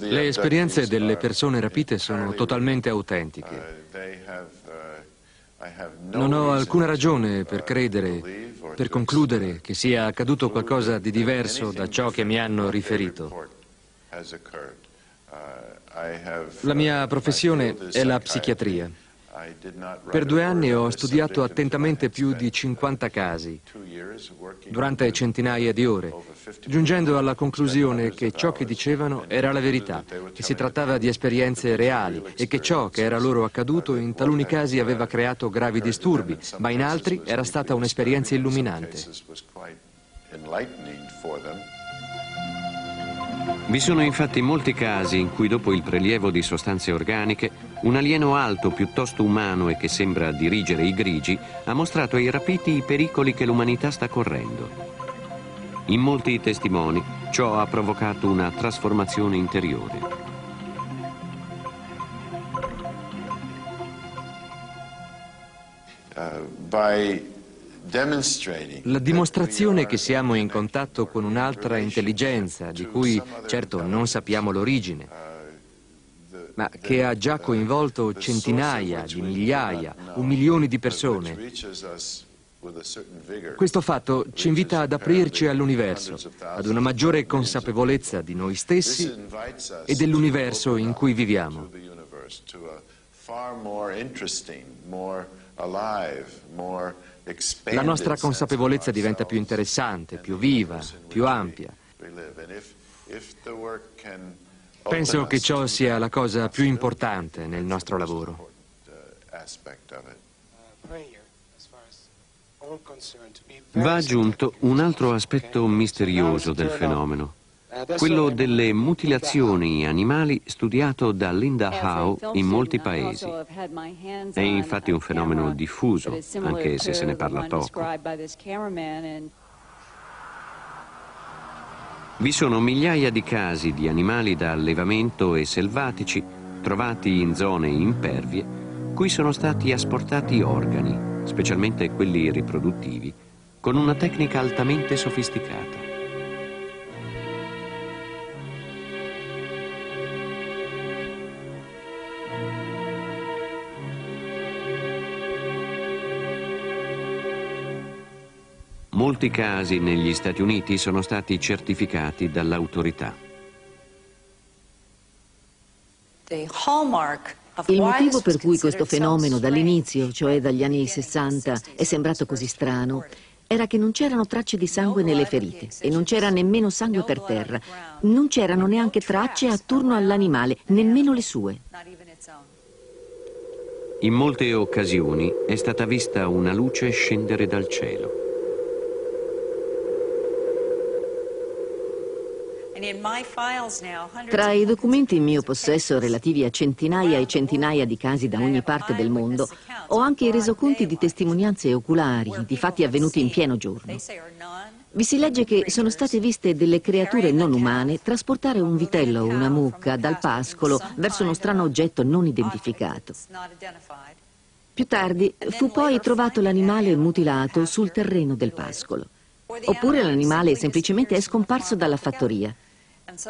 Le esperienze delle persone rapite sono totalmente autentiche. Non ho alcuna ragione per credere, per concludere che sia accaduto qualcosa di diverso da ciò che mi hanno riferito. La mia professione è la psichiatria. Per due anni ho studiato attentamente più di 50 casi, durante centinaia di ore, giungendo alla conclusione che ciò che dicevano era la verità, che si trattava di esperienze reali e che ciò che era loro accaduto in taluni casi aveva creato gravi disturbi, ma in altri era stata un'esperienza illuminante. Vi sono infatti molti casi in cui dopo il prelievo di sostanze organiche un alieno alto piuttosto umano e che sembra dirigere i grigi ha mostrato ai rapiti i pericoli che l'umanità sta correndo. In molti testimoni ciò ha provocato una trasformazione interiore. Uh, la dimostrazione che siamo in contatto con un'altra intelligenza, di cui certo non sappiamo l'origine, ma che ha già coinvolto centinaia di migliaia o milioni di persone. Questo fatto ci invita ad aprirci all'universo, ad una maggiore consapevolezza di noi stessi e dell'universo in cui viviamo. La nostra consapevolezza diventa più interessante, più viva, più ampia. Penso che ciò sia la cosa più importante nel nostro lavoro. Va aggiunto un altro aspetto misterioso del fenomeno quello delle mutilazioni animali studiato da Linda Howe in molti paesi. È infatti un fenomeno diffuso, anche se se ne parla poco. Vi sono migliaia di casi di animali da allevamento e selvatici trovati in zone impervie cui sono stati asportati organi, specialmente quelli riproduttivi, con una tecnica altamente sofisticata. Molti casi negli Stati Uniti sono stati certificati dall'autorità. Il motivo per cui questo fenomeno dall'inizio, cioè dagli anni 60, è sembrato così strano era che non c'erano tracce di sangue nelle ferite e non c'era nemmeno sangue per terra. Non c'erano neanche tracce attorno all'animale, nemmeno le sue. In molte occasioni è stata vista una luce scendere dal cielo. Tra i documenti in mio possesso relativi a centinaia e centinaia di casi da ogni parte del mondo, ho anche i resoconti di testimonianze oculari, di fatti avvenuti in pieno giorno. Vi si legge che sono state viste delle creature non umane trasportare un vitello o una mucca dal pascolo verso uno strano oggetto non identificato. Più tardi fu poi trovato l'animale mutilato sul terreno del pascolo. Oppure l'animale semplicemente è scomparso dalla fattoria.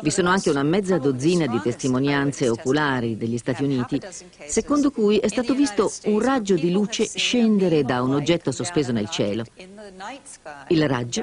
Vi sono anche una mezza dozzina di testimonianze oculari degli Stati Uniti, secondo cui è stato visto un raggio di luce scendere da un oggetto sospeso nel cielo. Il raggio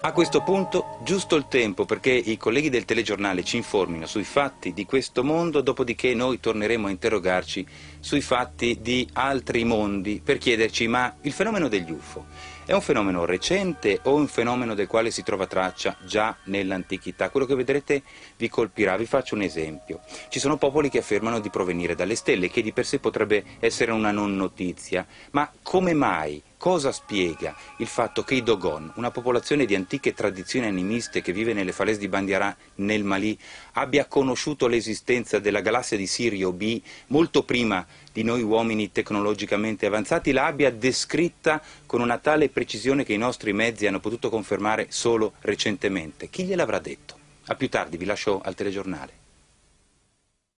A questo punto giusto il tempo perché i colleghi del telegiornale ci informino sui fatti di questo mondo, dopodiché noi torneremo a interrogarci sui fatti di altri mondi per chiederci ma il fenomeno degli UFO è un fenomeno recente o un fenomeno del quale si trova traccia già nell'antichità? Quello che vedrete vi colpirà, vi faccio un esempio. Ci sono popoli che affermano di provenire dalle stelle, che di per sé potrebbe essere una non notizia, ma come mai Cosa spiega il fatto che i Dogon, una popolazione di antiche tradizioni animiste che vive nelle falaise di Bandiara nel Mali, abbia conosciuto l'esistenza della galassia di Sirio B molto prima di noi uomini tecnologicamente avanzati, la descritta con una tale precisione che i nostri mezzi hanno potuto confermare solo recentemente? Chi gliel'avrà detto? A più tardi, vi lascio al telegiornale.